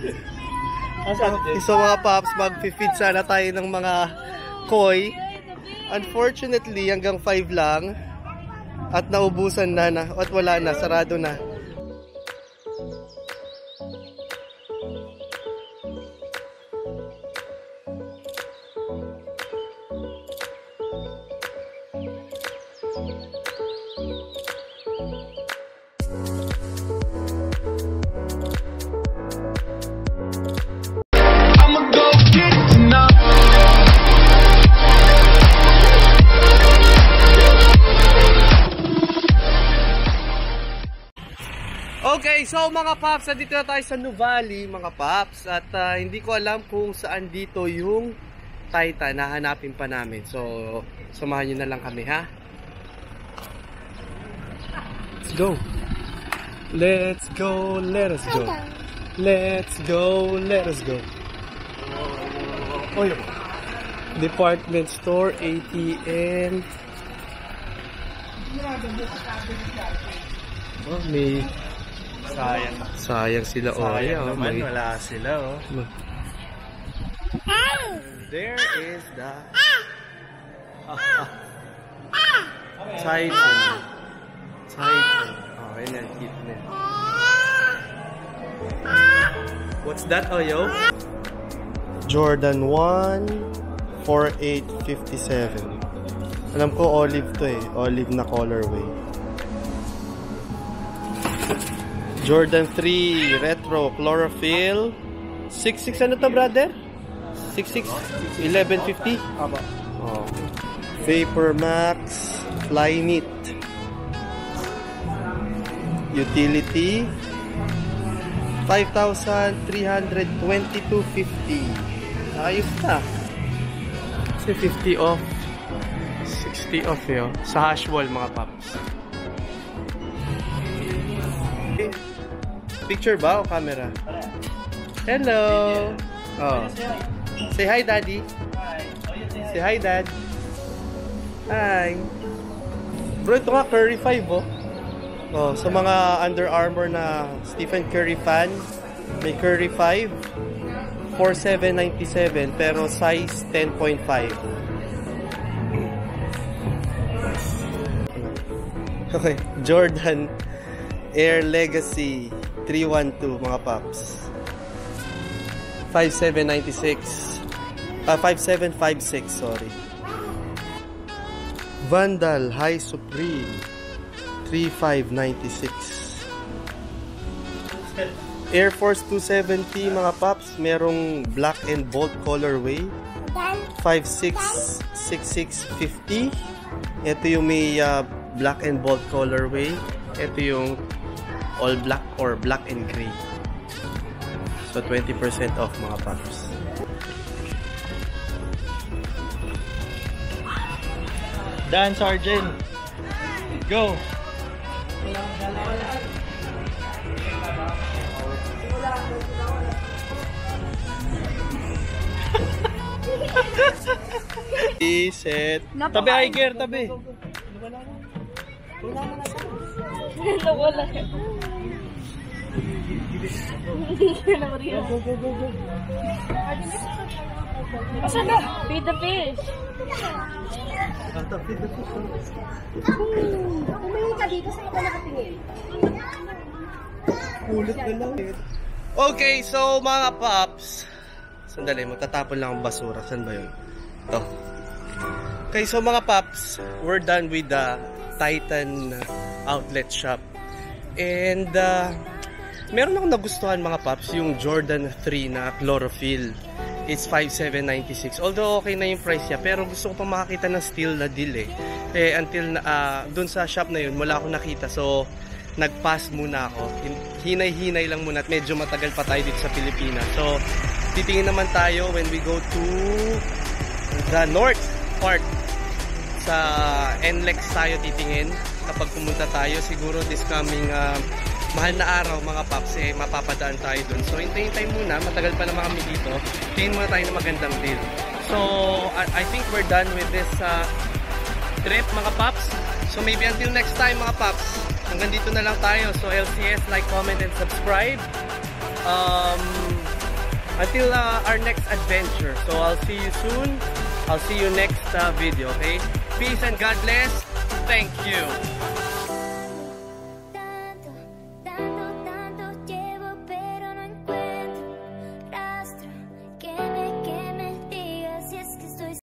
So mga paps, mag-feed sana tayo ng mga koi. Unfortunately, hanggang 5 lang. At naubusan na na. At wala na, sarado na. Okay, so mga paps, nandito na tayo sa Nuvali, mga paps. At ah, hindi ko alam kung saan dito yung Titan. Nahanapin pa namin. So, samahan nyo na lang kami, ha? Let's go. Let's go, let us go. Let's go, let us go. Oh, Department store, ATM. Oh, may Sayang. sayang sila. Oh, Sayang yeah, oh, naman, may- wala sila oh. There is the Titan. Titan. Oh, yun yan. Keep na. yan. What's that, Oyo? Jordan 1 4857. Alam ko olive to eh. Olive na colorway. Jordan 3 Retro Chlorophyll 66 ano to brother? 66 1150? Aba. Oh. Vapor Max Flyknit Utility 5,322.50 Ayos na Kasi 50 off 60 off yun Sa Hashwall mga paps Picture ba o camera? Hello! Oh. Say hi, Daddy. Say hi, Dad. Hi. Bro, ito nga, Curry 5, oh. Oh, sa mga Under Armour na Stephen Curry fan, may Curry 5, 4797, pero size 10.5. Okay, Jordan Air Legacy 312, mga paps. 5796. Ah, 5756, sorry. Vandal High Supreme 3596. Air Force 270 mga paps, merong black and bold colorway. 566650. Ito yung may ah, black and bold colorway. Ito yung all black or black and gray. So 20% off mga paps. Dan Sergeant. Go. Set. Tabi Iger, tabi. Nawala. Hindi ka na mariya. Asan na? Feed the fish. Tumingin ka dito sa ito nakatingin. Ulit na lang. Okay, so mga paps. Sandali, magtatapon lang ang basura. Saan ba yun? Ito. Okay, so mga paps, we're done with the Titan outlet shop. And uh, meron akong nagustuhan mga paps, yung Jordan 3 na chlorophyll. It's 5,796. Although okay na yung price niya, pero gusto ko pa makakita ng steel na deal eh. Eh, until na, ah, dun sa shop na yun, wala akong nakita. So, nag-pass muna ako. Hin- Hinay-hinay lang muna at medyo matagal pa tayo dito sa Pilipinas. So, titingin naman tayo when we go to the north part sa NLEX tayo titingin kapag pumunta tayo. Siguro this coming uh, mahal na araw mga paps eh mapapadaan tayo dun. So hintayin tayo muna. Matagal pa naman kami dito. Tingin muna tayo ng magandang deal. So I, I think we're done with this uh, trip mga paps. So maybe until next time mga paps hanggang dito na lang tayo. So LCS like comment and subscribe. Um, Until uh, our next adventure. So I'll see you soon. I'll see you next uh, video, okay? Peace and God bless. Thank you.